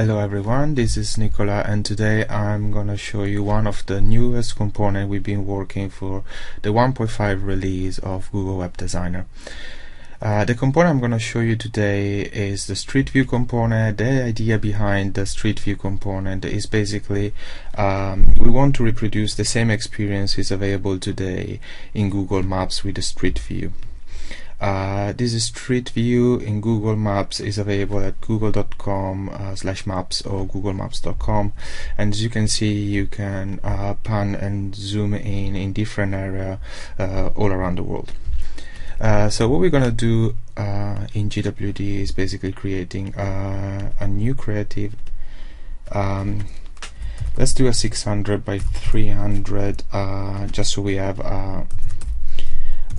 Hello everyone, this is Nicola and today I'm gonna show you one of the newest component we've been working for the 1.5 release of Google Web Designer. Uh, the component I'm gonna show you today is the Street View component. The idea behind the Street View component is basically um, we want to reproduce the same experiences available today in Google Maps with the Street View. Uh, this is Street View in Google Maps is available at google.com uh, slash maps or googlemaps.com and as you can see you can uh, pan and zoom in in different area uh, all around the world. Uh, so what we're gonna do uh, in GWD is basically creating a new creative um, let's do a 600 by 300 just so we have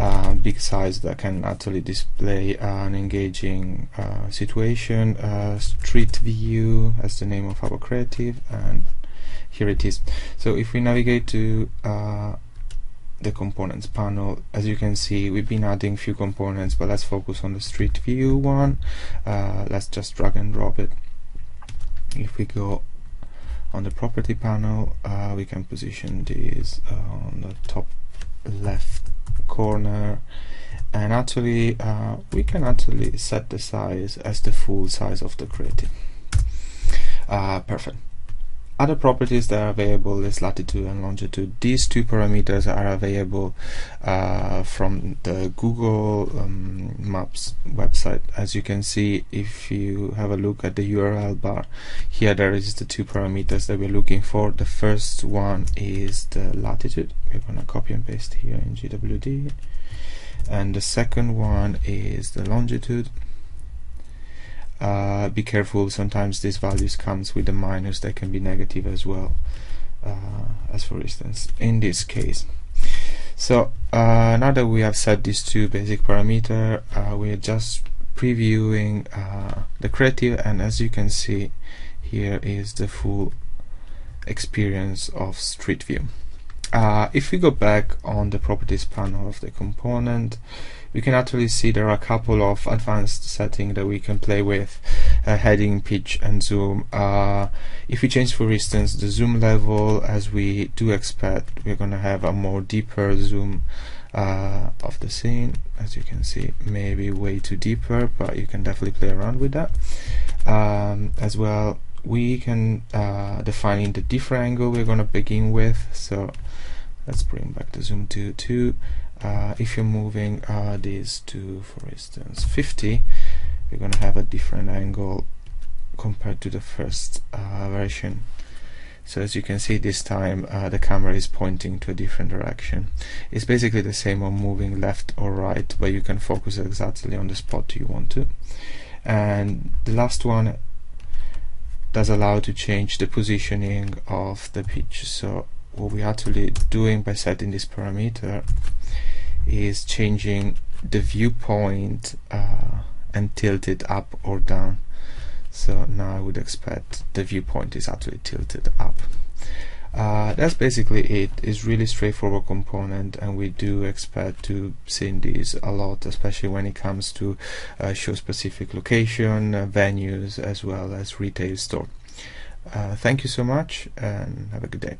uh, big size that can actually display an engaging uh, situation uh, street view as the name of our creative and here it is. So if we navigate to uh, the components panel as you can see we've been adding few components but let's focus on the street view one. Uh, let's just drag and drop it. If we go on the property panel uh, we can position this on the top left corner. And actually uh, we can actually set the size as the full size of the creative. Uh, perfect other properties that are available is latitude and longitude. These two parameters are available uh, from the Google um, Maps website. As you can see if you have a look at the URL bar here there is the two parameters that we're looking for. The first one is the latitude. We're gonna copy and paste here in GWD and the second one is the longitude uh, be careful sometimes these values comes with the minus that can be negative as well. Uh, as for instance in this case. So uh, now that we have set these two basic parameter uh, we are just previewing uh, the creative and as you can see here is the full experience of Street View. Uh, if we go back on the properties panel of the component we can actually see there are a couple of advanced settings that we can play with uh, heading pitch and zoom. Uh, if we change for instance the zoom level as we do expect we're gonna have a more deeper zoom uh, of the scene. As you can see maybe way too deeper but you can definitely play around with that. Um, as well we can uh, define the different angle we're going to begin with. So let's bring back the zoom to 2 uh, if you're moving uh, these to for instance 50 you're going to have a different angle compared to the first uh, version. So as you can see this time uh, the camera is pointing to a different direction. It's basically the same on moving left or right but you can focus exactly on the spot you want to. And the last one does allow to change the positioning of the pitch so what we're actually doing by setting this parameter is changing the viewpoint uh, and tilt it up or down so now I would expect the viewpoint is actually tilted up uh, that's basically it. It's really straightforward component, and we do expect to see these a lot, especially when it comes to uh, show specific location, uh, venues, as well as retail store. Uh, thank you so much, and have a good day.